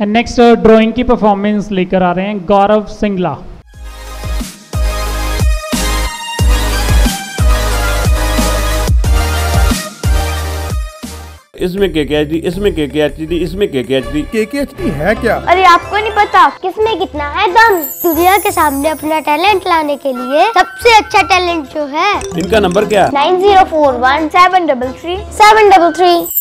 And next drawing की performance लेकर आ रहे हैं गौरव सिंगला इसमें के के एच डी इसमें के के एच डी इसमें के के एच डी के के एच डी है क्या? अरे आपको नहीं पता किसमें कितना है दम? दुनिया के सामने अपना टैलेंट लाने के लिए सबसे अच्छा टैलेंट जो है इनका नंबर क्या? Nine zero four one seven double three seven double three.